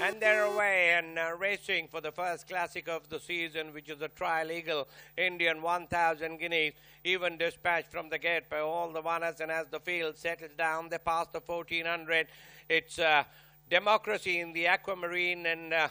And they're away and uh, racing for the first classic of the season, which is the Trilegal Indian 1000 guineas. Even dispatched from the gate by all the runners, and as the field settles down, they pass the 1400. It's uh, democracy in the aquamarine and. Uh,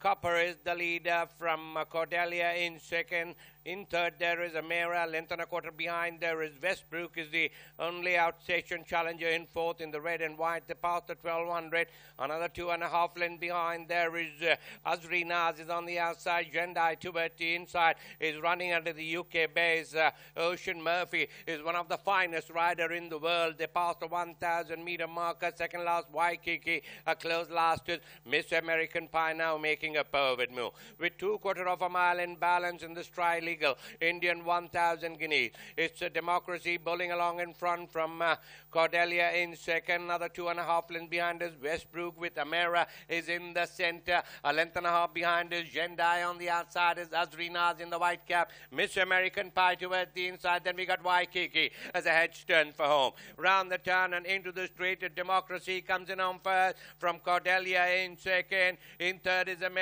Copper is the leader from uh, Cordelia in second. In third, there is Amera. Length and a quarter behind, there is Westbrook is the only outstation challenger in fourth in the red and white. They pass the 1200. Another two and a half length behind, there is uh, Azri Naz is on the outside. Jendayi Tubert the inside is running under the UK base. Uh, Oisin Murphy is one of the finest rider in the world. They pass the 1,000 meter marker. Second last, Waikiki. A close last is Miss American Pie now making a perfect move. With two quarter of a mile in balance in the Trilegal Indian 1000 guineas. It's a democracy bowling along in front from uh, Cordelia in second. Another two and a half lengths behind us. Westbrook with Amera is in the center. A length and a half behind us. Jendayi on the outside is Azrinaz in the white cap. Miss American Pie towards the inside. Then we got Waikiki as a hedge turn for home. Round the turn and into the straight. A democracy comes in on first from Cordelia in second. In third is Amera.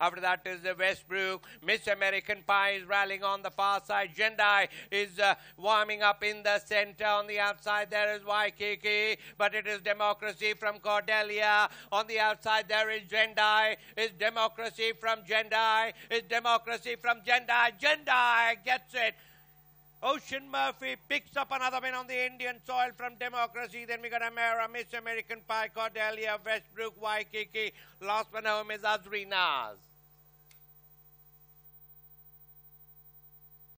After that is the Westbrook. Miss American Pie is rallying on the far side. Jendayi is uh, warming up in the center. On the outside there is Waikiki, but it is democracy from Cordelia. On the outside there is Jendayi. Is democracy from Jendayi. Is democracy from Jendayi. Jendayi gets it. Oisin Murphy picks up another win on the Indian soil from Democracy. Then we got Amera, Miss American Pie, Cordelia, Westbrook, Waikiki. Last one home is Azri Naz.